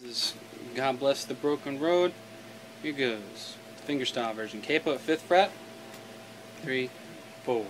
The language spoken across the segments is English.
This is God Bless the Broken Road. Here goes. Fingerstyle version. Capo at 5th fret. 3, 4.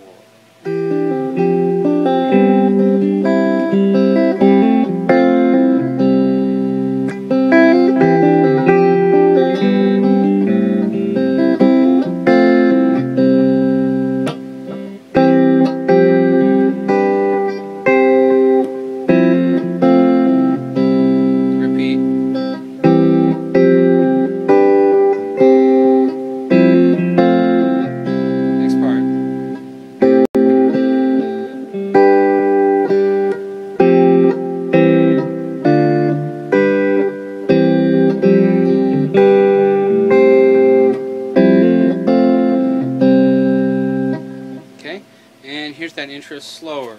Here's that intro slower.